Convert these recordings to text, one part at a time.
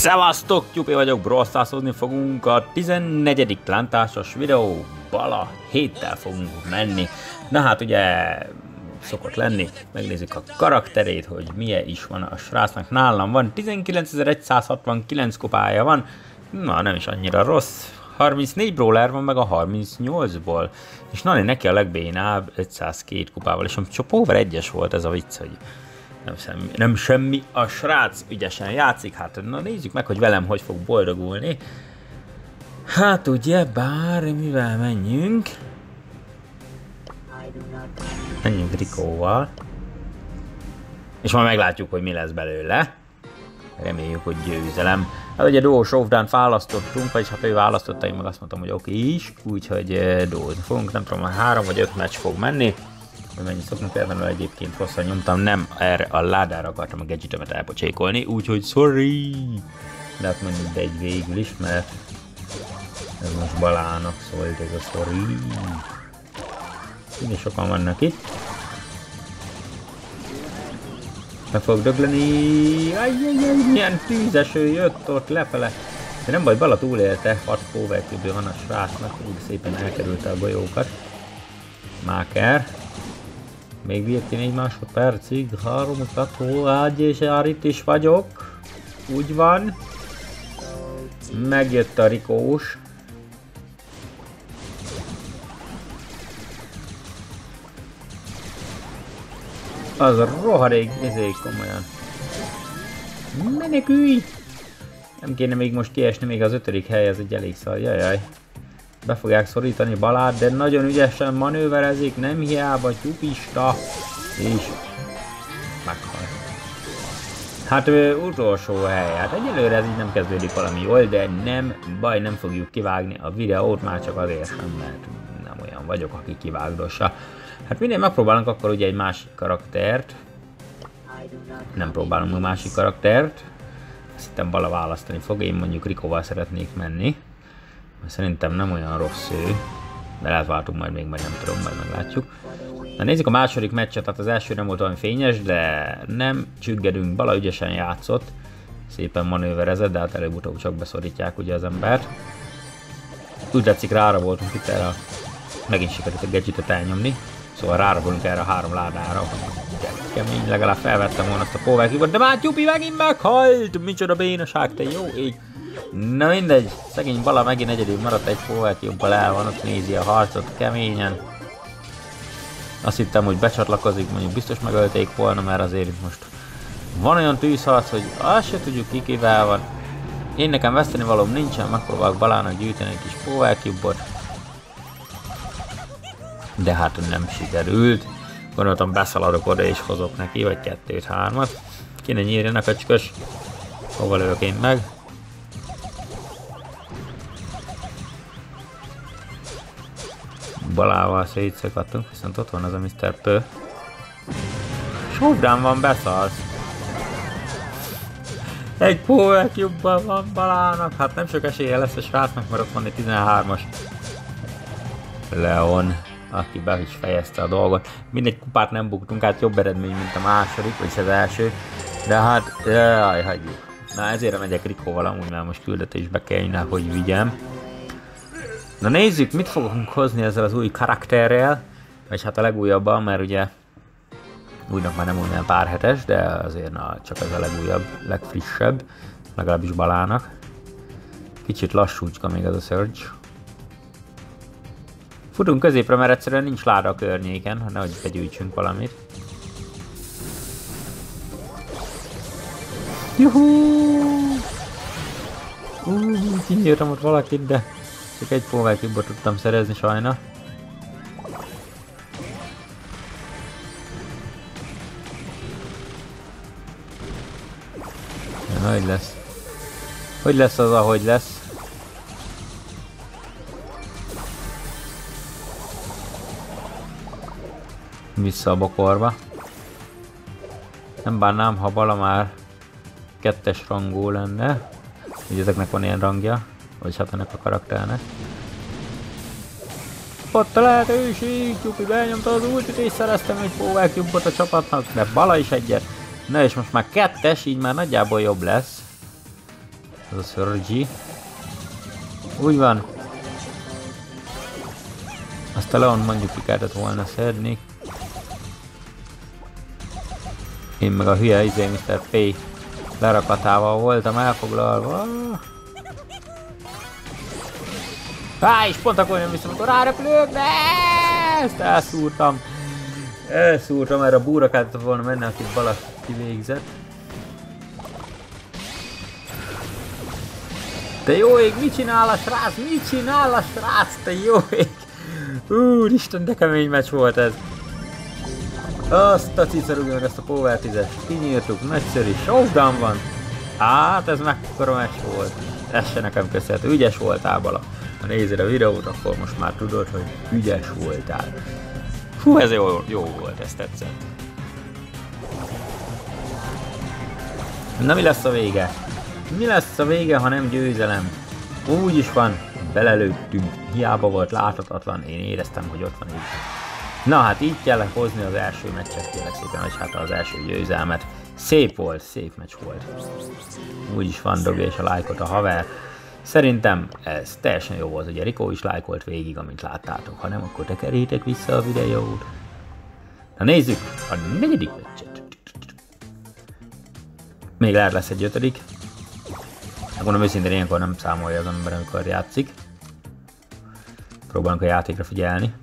Szevasztok, Tyupi vagyok, Brawl fogunk a 14. lántásos videó, bala héttel fogunk menni. Na hát ugye szokott lenni, megnézzük a karakterét, hogy milyen is van a srácnak. Nálam van 19.169 kopája van, na nem is annyira rossz, 34 brawler van meg a 38-ból, és Nani neki a legbénább 502 kupával, és a Power 1-es volt ez a vicc, hogy nem semmi, nem semmi, a srác ügyesen játszik, hát na nézzük meg, hogy velem hogy fog boldogulni. Hát ugye, bár mivel menjünk? Menjünk Rikóval. És majd meglátjuk, hogy mi lesz belőle. Reméljük, hogy győzelem. Hát ugye Dó Showdown választottunk, vagyis hát ő választotta, én meg azt mondtam, hogy oké okay is, úgyhogy eh, dózni fogunk, nem tudom, három vagy öt meccs fog menni hogy mennyi szoknak elvenni, egyébként hosszan nyomtam, nem erre a ládára akartam a gadgetemet elpocsékolni, úgyhogy sorry! De hát mondjuk egy végül is, mert ez most Balának szólt ez a sorry. Így sokan vannak itt. Meg fog dögleni. Ajjajjaj, milyen tűzeső jött ott lefele. De nem baj, Bala túlélte, 6 póverkőből van a srácnak, úgy szépen elkerülte a golyókat. Máker. Még bírt 4 másodpercig, három mutató, ágy és ár itt is vagyok. Úgy van. Megjött a rikós. Az rohadék, ezért komolyan. Menekülj! Nem kéne még most kiesni, még az ötödik hely, ez egy elég szar, jajjaj be fogják szorítani Balát, de nagyon ügyesen manőverezik, nem hiába tyupista, és meghal. Hát ő, utolsó hely, hát egyelőre ez így nem kezdődik valami jól, de nem baj, nem fogjuk kivágni a videót, már csak azért sem, mert nem olyan vagyok, aki kivágdossa. Hát minél megpróbálunk akkor ugye egy másik karaktert, nem próbálunk a másik karaktert, azt hittem Bala választani fog, én mondjuk Rikóval szeretnék menni. Szerintem nem olyan rossz ő. De lehet váltunk majd még, majd nem tudom, majd meglátjuk. Na nézzük a második meccset, tehát az első nem volt olyan fényes, de nem csüggedünk, Bala ügyesen játszott. Szépen manőverezett, de hát előbb-utóbb csak beszorítják ugye az embert. Úgy tetszik, rára voltunk itt erre, megint sikerült a gadgetet elnyomni. Szóval rára voltunk erre a három ládára. Kemény, legalább felvettem volna azt a póvelkibot, de már Tyupi megint meghalt! Micsoda bénaság, te jó ég! Na mindegy, szegény Bala megint egyedül maradt egy jobbal el van, ott nézi a harcot keményen. Azt hittem, hogy becsatlakozik, mondjuk biztos megölték volna, mert azért most van olyan tűzharc, hogy azt se tudjuk ki kivel van. Én nekem veszteni valóm nincsen, megpróbálok Balának gyűjteni egy kis póvelkibot. De hát nem sikerült. Gondoltam beszaladok oda és hozok neki, vagy kettőt, hármat. Kéne nyírjon a köcskös. Hova lövök én meg? Balával szétszakadtunk, viszont ott van az a Mr. P. Showdown van, beszalsz. Egy power jobban van balának, hát nem sok esélye lesz a srácnak, mert ott van egy 13-as Leon, aki be is fejezte a dolgot. Mindegy kupát nem buktunk, hát jobb eredmény, mint a második, vagy az első. De hát, jaj, hagyjuk. Na ezért megyek Rikóval amúgy, mert most küldetésbe kellene, hogy vigyem. Na nézzük, mit fogunk hozni ezzel az új karakterrel, vagy hát a legújabban, mert ugye újnak már nem olyan pár hetes, de azért na, csak ez a legújabb, legfrissebb, legalábbis Balának. Kicsit lassúcska még ez a Surge. Futunk középre, mert egyszerűen nincs láda a környéken, nehogy begyűjtsünk valamit. Juhú! Uh, kinyírtam ott valakit, de csak egy póvelkibot tudtam szerezni sajna. Hogy lesz? Hogy lesz az, ahogy lesz? Vissza a bokorba. Nem bánnám, ha Bala már kettes rangú lenne. Ugye ezeknek van ilyen rangja. Vagy hát ennek a karakternek. Ott a lehetőség, Tyupi benyomta az ultit és szereztem egy Power Cube-ot a csapatnak, de Bala is egyet. Na és most már kettes, így már nagyjából jobb lesz. Ez a Surgy. Úgy van. Azt a Leon mondjuk ki kellett volna szedni. Én meg a hülye izé Mr. P lerakatával voltam elfoglalva. Á, és pont akkor nem viszem, amikor rárepülök, de ezt elszúrtam. Elszúrtam, erre a búra kellett volna menni, akit valaki kivégzett. Te jó ég, mit csinál a srác? Mit csinál a srác? Te jó ég! Úristen, de kemény meccs volt ez. Azt a cicerugjon, ezt a Power 10-es kinyírtuk, nagyszerű, showdown van. Hát ez mekkora meccs volt. Ez se nekem köszönhető, ügyes voltál Bala. Ha nézed a videót, akkor most már tudod, hogy ügyes voltál. Hú, ez jó, jó volt, ez tetszett. Na mi lesz a vége? Mi lesz a vége, ha nem győzelem? Úgy is van, belelőttünk, hiába volt láthatatlan, én éreztem, hogy ott van így. Na hát így kell hozni az első meccset, kérlek szépen, vagy hát az első győzelmet. Szép volt, szép meccs volt. Úgy is van, dobja és a lájkot a haver. Szerintem ez teljesen jó volt, ugye Rikó is lájkolt végig, amit láttátok. Ha nem, akkor tekerjétek vissza a videót. Na nézzük a negyedik meccset. Még lehet lesz egy ötödik. Gondolom őszintén ilyenkor nem számolja az ember, amikor játszik. Próbálunk a játékra figyelni.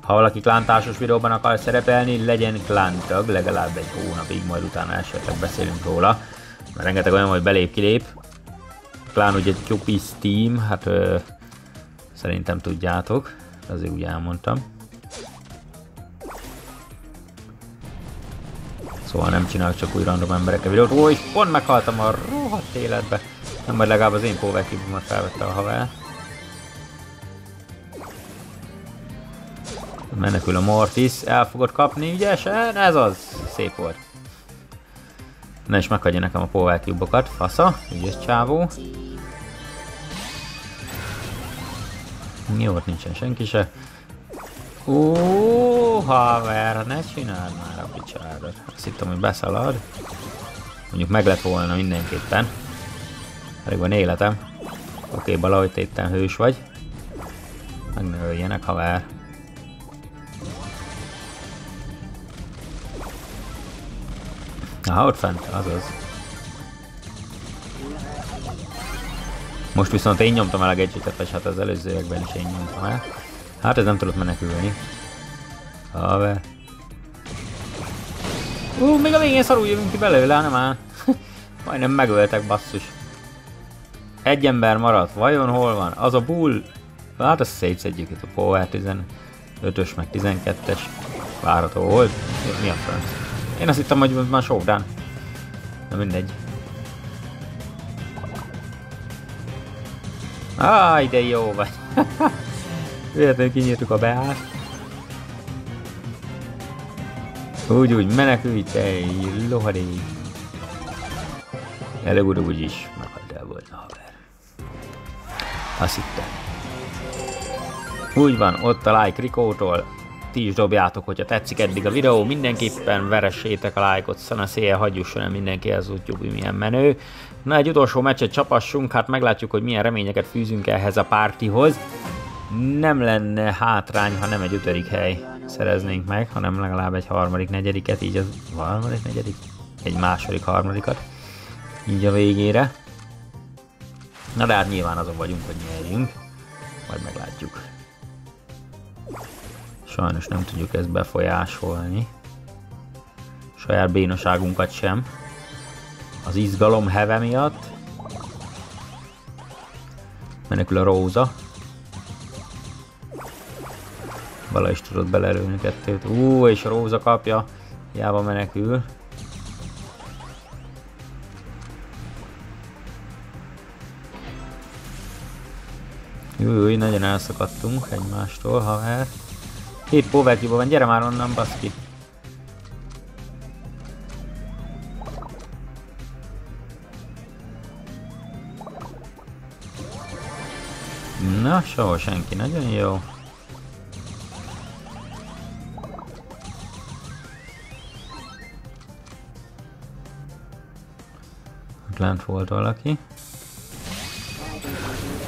Ha valaki klántásos videóban akar szerepelni, legyen klántag, legalább egy hónapig, majd utána esetleg beszélünk róla. Mert rengeteg olyan, hogy belép-kilép. Klán ugye Csupi Steam, hát ö, szerintem tudjátok, azért úgy elmondtam. Szóval nem csinálok csak új random emberekkel videót. Ó, és pont meghaltam a rohadt életbe. Nem, majd legalább az én póvekibumat felvette a haver. Menekül a Mortis, el fogod kapni ügyesen, ez az, szép volt. Na és meghagyja nekem a Power Cube-okat, fasza, ügyes csávó. Jó, ott nincsen senki se. Ó, haver, ne csináld már a picsádat. Azt hogy beszalad. Mondjuk meg lett volna mindenképpen. Életem. Oké, okay, hős vagy. Meg ne öljenek, haver. Ott fent, azaz. Most viszont én nyomtam el a gadgetet, vagy hát az előzőekben is én nyomtam el. Hát ez nem tudott menekülni. Haver. Ú, uh, még a végén szarul jövünk ki belőle, nem áll. Majdnem megöltek, basszus. Egy ember maradt, vajon hol van? Az a bull. Hát azt szétszedjük itt a Power 15-ös meg 12-es. Várható volt. Mi a franc? Én azt hittem, hogy már showdown. Na mindegy. Áj, de jó vagy. Véletlenül kinyírtuk a beát. Úgy, úgy, menekülj, te lohadék. Előbb úgy is meghaltál volna, haver. Azt hittem. Úgy van, ott a like Rikótól. Ti is dobjátok, hogyha tetszik eddig a videó. Mindenképpen veressétek a lájkot, szana széjjel hagyjusson el mindenki az YouTube, milyen menő. Na egy utolsó meccset csapassunk, hát meglátjuk, hogy milyen reményeket fűzünk ehhez a pártihoz nem lenne hátrány, ha nem egy ötödik hely szereznénk meg, hanem legalább egy harmadik, negyediket, így az harmadik, negyedik, egy második, harmadikat, így a végére. Na de hát nyilván azon vagyunk, hogy nyerjünk, majd meglátjuk. Sajnos nem tudjuk ezt befolyásolni. Saját bénaságunkat sem. Az izgalom heve miatt. Menekül a Róza. Bala is tudott belerülni kettőt. Ú, és a Róza kapja. Hiába menekül. Új, nagyon elszakadtunk egymástól, haver. Két poverkiba van, gyere már onnan, baszki. Na, soha senki, nagyon jó. lent volt valaki.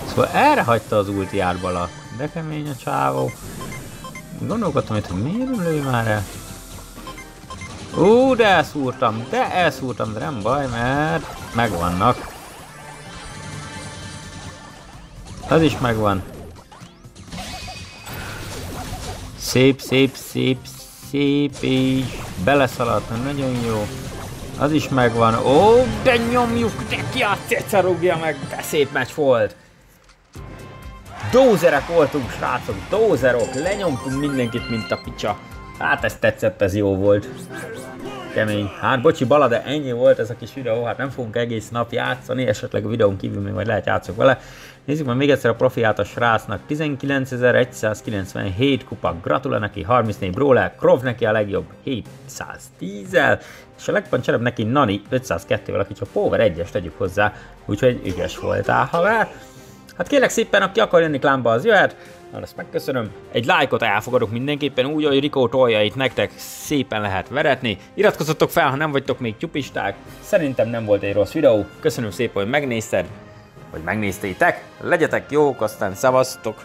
Szóval erre hagyta az ultiát Bala. De kemény a csávó. Gondolkodtam hogy miért lő már el. Ú, de elszúrtam, de elszúrtam, de nem baj, mert megvannak. Az is megvan. Szép, szép, szép, szép, és beleszaladtam, nagyon jó. Az is megvan. Ó, de nyomjuk neki a cecarugja meg, de szép meccs volt. Dózerek voltunk, srácok, dózerok, lenyomtunk mindenkit, mint a picsa. Hát ez tetszett, ez jó volt. Kemény. Hát bocsi Bala, de ennyi volt ez a kis videó, hát nem fogunk egész nap játszani, esetleg a videón kívül még majd lehet játszok vele. Nézzük meg még egyszer a profiát a srácnak. 19.197 kupa, gratulál neki, 34 brawler, Krov neki a legjobb 710-el, és a legpancserebb neki Nani 502-vel, aki csak Power 1-es tegyük hozzá, úgyhogy ügyes voltál haver. Hát kérlek szépen, aki akar jönni klámba, az jöhet. Na, ezt megköszönöm. Egy lájkot elfogadok mindenképpen, úgy, hogy Rikó toljait nektek szépen lehet veretni. Iratkozzatok fel, ha nem vagytok még tyupisták. Szerintem nem volt egy rossz videó. Köszönöm szépen, hogy megnézted, hogy megnéztétek. Legyetek jók, aztán szavaztok.